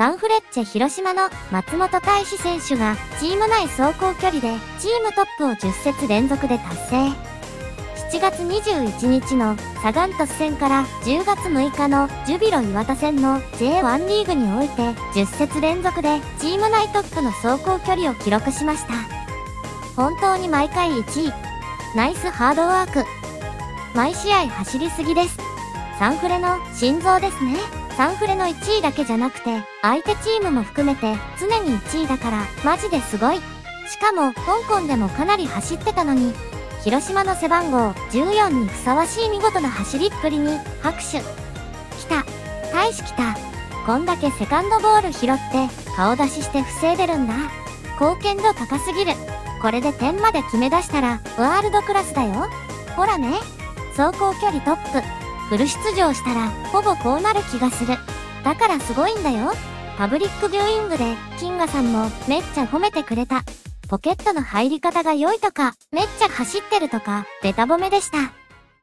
サンフレッチェ広島の松本大志選手がチーム内走行距離でチームトップを10節連続で達成。7月21日のサガン鳥栖戦から10月6日のジュビロ磐田戦の J1 リーグにおいて10節連続でチーム内トップの走行距離を記録しました。本当に毎回1位。ナイスハードワーク。毎試合走りすぎです。サンフレの心臓ですね。サンフレの1位だけじゃなくて、相手チームも含めて常に1位だから、マジですごい。しかも、香港でもかなり走ってたのに、広島の背番号14にふさわしい見事な走りっぷりに拍手。来た。大使来た。こんだけセカンドボール拾って顔出しして防いでるんだ。貢献度高すぎる。これで点まで決め出したらワールドクラスだよ。ほらね。走行距離トップ。フル出場したらほぼこうなる気がする。だからすごいんだよ。パブリックビューイングで、キンガさんもめっちゃ褒めてくれた。ポケットの入り方が良いとか、めっちゃ走ってるとか、ベタ褒めでした。